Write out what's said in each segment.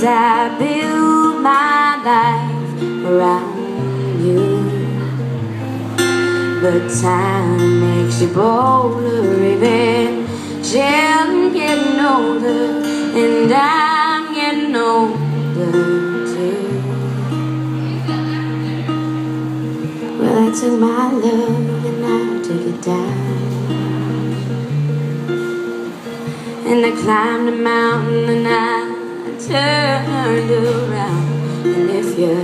Cause I build my life around you. But time makes you bolder even getting older And I'm getting older too. Well, I took my love and I took it down. And I climbed a mountain and I turned around And if you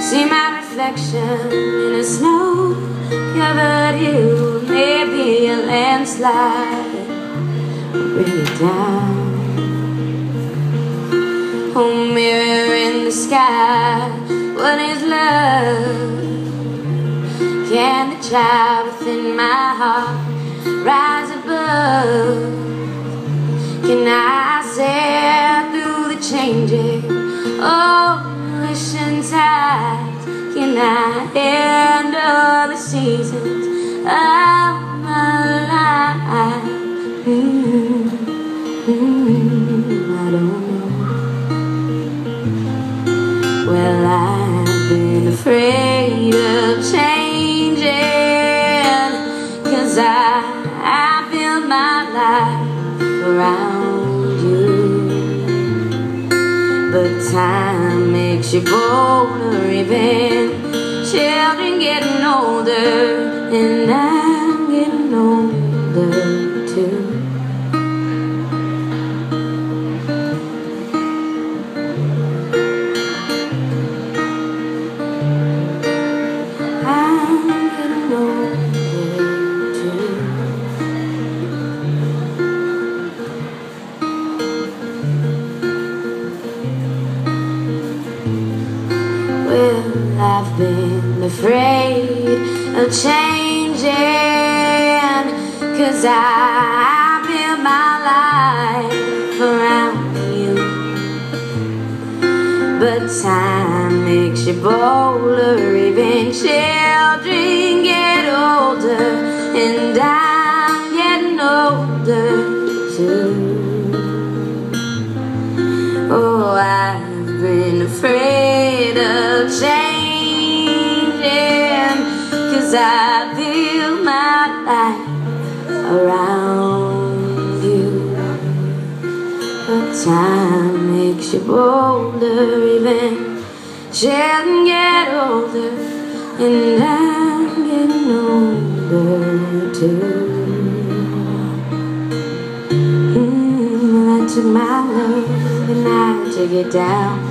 see my reflection in a snow-covered hill Maybe a landslide will bring it down Oh, mirror in the sky, what is love? Can the child within my heart rise above? Can I tides? Can I handle the seasons of my life? Mm -hmm, I don't know. Well, I've been afraid of changing Cause I, I build my life around you But time makes you bolder even Children getting I've been afraid of changing. Cause I built my life around you. But time makes you bolder Even children get older Cause I build my life around you. But time makes you bolder even Children get older And I'm getting older too. Mm, I took my love and I took it down